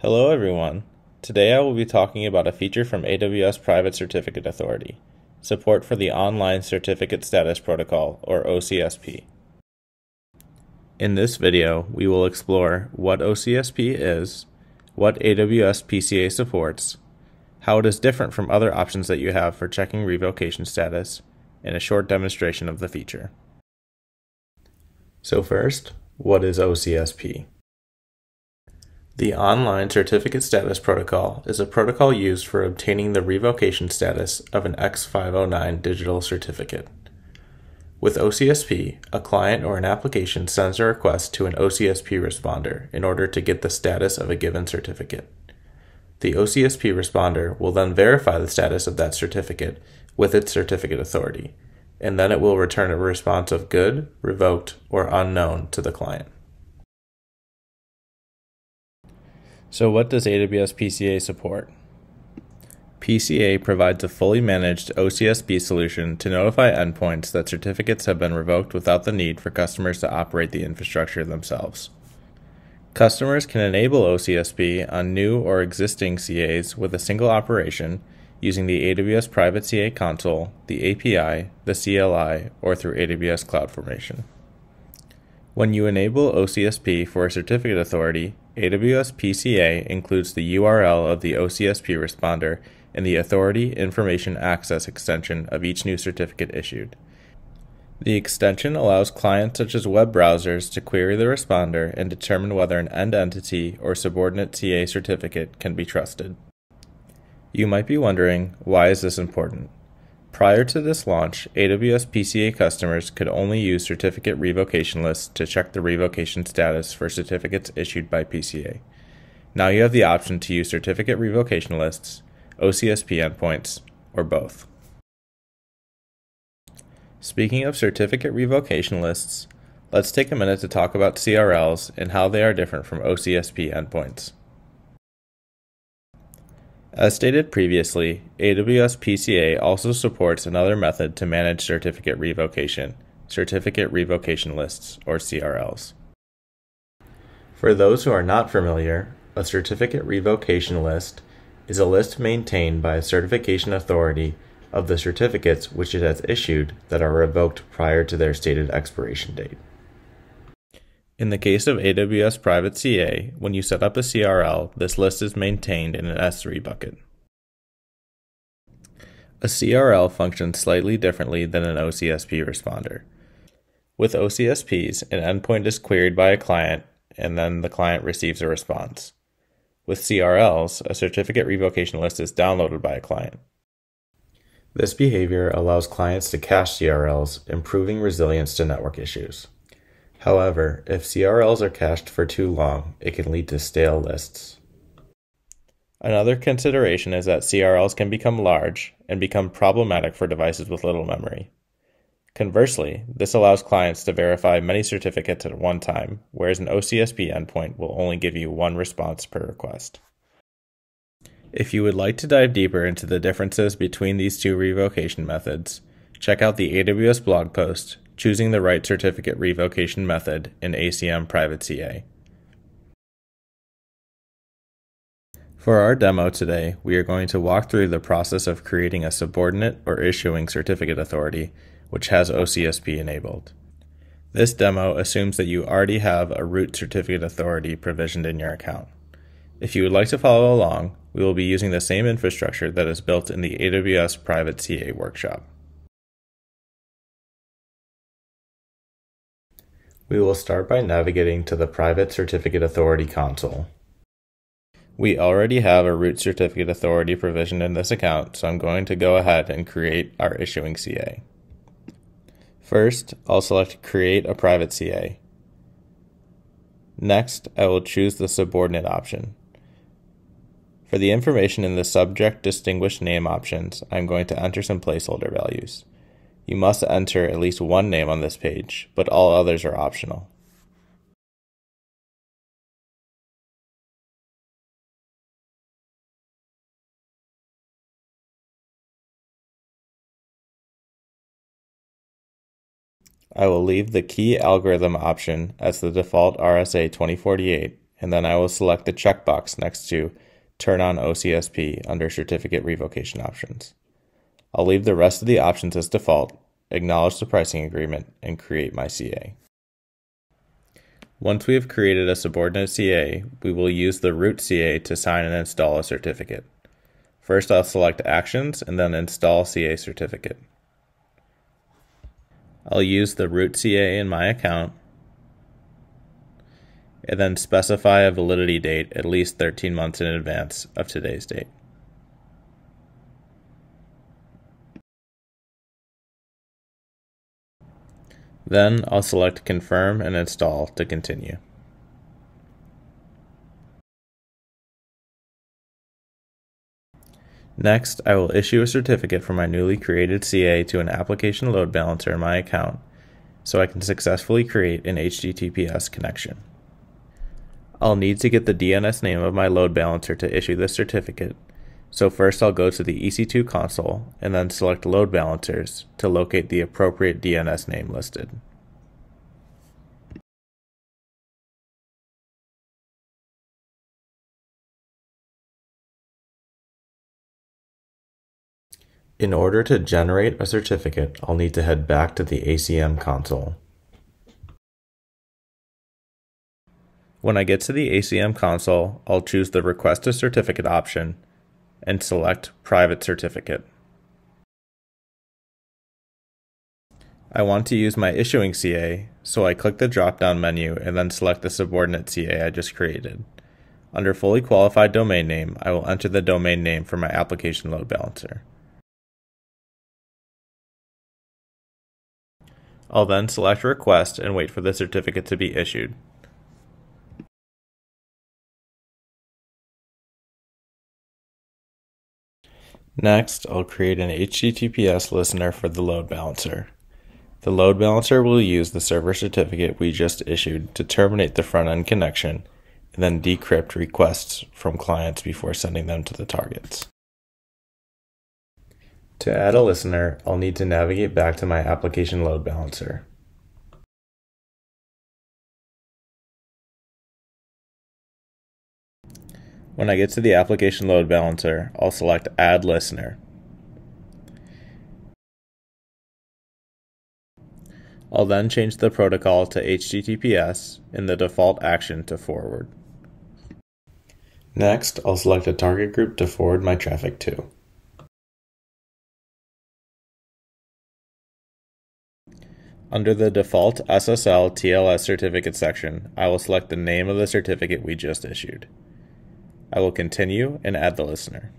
Hello everyone. Today I will be talking about a feature from AWS Private Certificate Authority, support for the Online Certificate Status Protocol, or OCSP. In this video, we will explore what OCSP is, what AWS PCA supports, how it is different from other options that you have for checking revocation status, and a short demonstration of the feature. So first, what is OCSP? The Online Certificate Status Protocol is a protocol used for obtaining the revocation status of an X509 digital certificate. With OCSP, a client or an application sends a request to an OCSP responder in order to get the status of a given certificate. The OCSP responder will then verify the status of that certificate with its certificate authority, and then it will return a response of good, revoked, or unknown to the client. So, what does AWS PCA support? PCA provides a fully managed OCSP solution to notify endpoints that certificates have been revoked without the need for customers to operate the infrastructure themselves. Customers can enable OCSP on new or existing CAs with a single operation using the AWS Private CA console, the API, the CLI, or through AWS CloudFormation. When you enable OCSP for a certificate authority, AWS PCA includes the URL of the OCSP responder and the Authority Information Access extension of each new certificate issued. The extension allows clients such as web browsers to query the responder and determine whether an end entity or subordinate CA certificate can be trusted. You might be wondering, why is this important? Prior to this launch, AWS PCA customers could only use certificate revocation lists to check the revocation status for certificates issued by PCA. Now you have the option to use certificate revocation lists, OCSP endpoints, or both. Speaking of certificate revocation lists, let's take a minute to talk about CRLs and how they are different from OCSP endpoints. As stated previously, AWS PCA also supports another method to manage certificate revocation, Certificate Revocation Lists, or CRLs. For those who are not familiar, a certificate revocation list is a list maintained by a certification authority of the certificates which it has issued that are revoked prior to their stated expiration date. In the case of AWS Private CA, when you set up a CRL, this list is maintained in an S3 bucket. A CRL functions slightly differently than an OCSP responder. With OCSPs, an endpoint is queried by a client and then the client receives a response. With CRLs, a certificate revocation list is downloaded by a client. This behavior allows clients to cache CRLs, improving resilience to network issues. However, if CRLs are cached for too long, it can lead to stale lists. Another consideration is that CRLs can become large and become problematic for devices with little memory. Conversely, this allows clients to verify many certificates at one time, whereas an OCSP endpoint will only give you one response per request. If you would like to dive deeper into the differences between these two revocation methods, check out the AWS blog post choosing the right certificate revocation method in ACM Private CA. For our demo today, we are going to walk through the process of creating a subordinate or issuing certificate authority which has OCSP enabled. This demo assumes that you already have a root certificate authority provisioned in your account. If you would like to follow along, we will be using the same infrastructure that is built in the AWS Private CA workshop. We will start by navigating to the Private Certificate Authority console. We already have a root certificate authority provisioned in this account, so I'm going to go ahead and create our issuing CA. First, I'll select Create a Private CA. Next, I will choose the Subordinate option. For the information in the Subject Distinguished Name options, I'm going to enter some placeholder values. You must enter at least one name on this page, but all others are optional. I will leave the key algorithm option as the default RSA 2048 and then I will select the checkbox next to Turn on OCSP under Certificate Revocation Options. I'll leave the rest of the options as default, acknowledge the pricing agreement, and create my CA. Once we have created a subordinate CA, we will use the root CA to sign and install a certificate. First, I'll select Actions and then Install CA Certificate. I'll use the root CA in my account and then specify a validity date at least 13 months in advance of today's date. Then I'll select Confirm and Install to continue. Next, I will issue a certificate for my newly created CA to an application load balancer in my account so I can successfully create an HTTPS connection. I'll need to get the DNS name of my load balancer to issue this certificate. So first I'll go to the EC2 console and then select load balancers to locate the appropriate DNS name listed. In order to generate a certificate, I'll need to head back to the ACM console. When I get to the ACM console, I'll choose the Request a Certificate option and select Private Certificate. I want to use my issuing CA, so I click the drop-down menu and then select the subordinate CA I just created. Under Fully Qualified Domain Name, I will enter the domain name for my application load balancer. I'll then select Request and wait for the certificate to be issued. Next, I'll create an HTTPS listener for the load balancer. The load balancer will use the server certificate we just issued to terminate the front end connection and then decrypt requests from clients before sending them to the targets. To add a listener, I'll need to navigate back to my application load balancer. When I get to the application load balancer, I'll select Add Listener. I'll then change the protocol to HTTPS and the default action to forward. Next, I'll select a target group to forward my traffic to. Under the default SSL TLS certificate section, I will select the name of the certificate we just issued. I will continue and add the listener.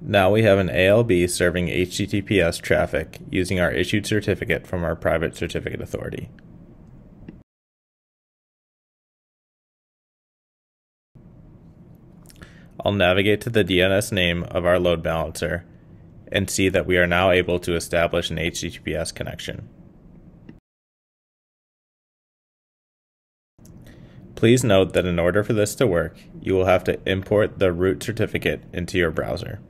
Now we have an ALB serving HTTPS traffic using our issued certificate from our private certificate authority. I'll navigate to the DNS name of our load balancer and see that we are now able to establish an HTTPS connection. Please note that in order for this to work, you will have to import the root certificate into your browser.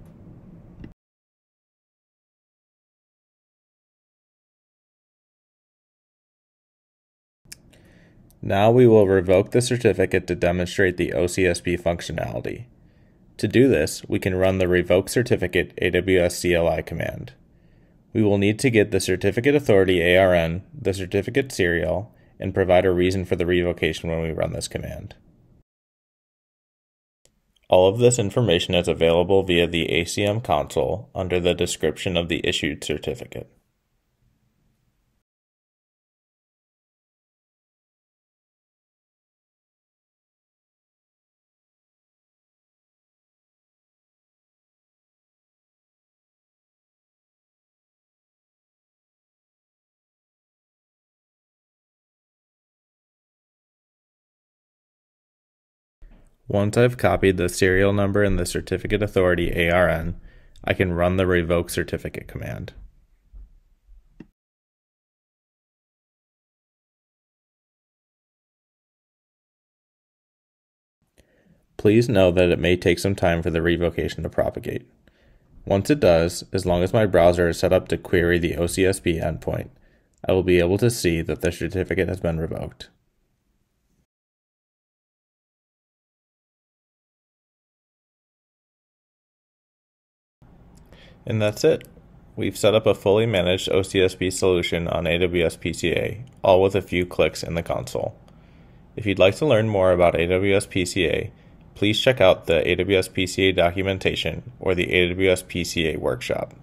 Now we will revoke the certificate to demonstrate the OCSP functionality. To do this, we can run the revoke certificate AWS CLI command. We will need to get the certificate authority ARN, the certificate serial, and provide a reason for the revocation when we run this command. All of this information is available via the ACM console under the description of the issued certificate. Once I've copied the serial number and the certificate authority ARN, I can run the revoke certificate command. Please know that it may take some time for the revocation to propagate. Once it does, as long as my browser is set up to query the OCSP endpoint, I will be able to see that the certificate has been revoked. And that's it. We've set up a fully managed OCSP solution on AWS PCA, all with a few clicks in the console. If you'd like to learn more about AWS PCA, please check out the AWS PCA documentation or the AWS PCA workshop.